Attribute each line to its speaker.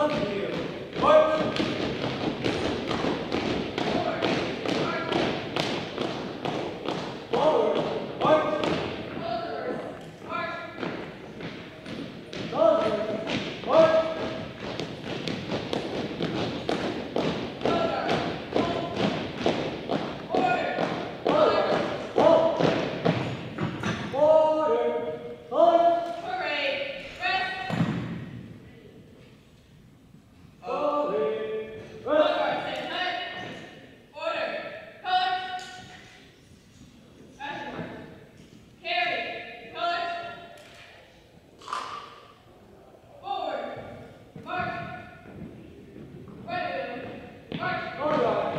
Speaker 1: look you. All right.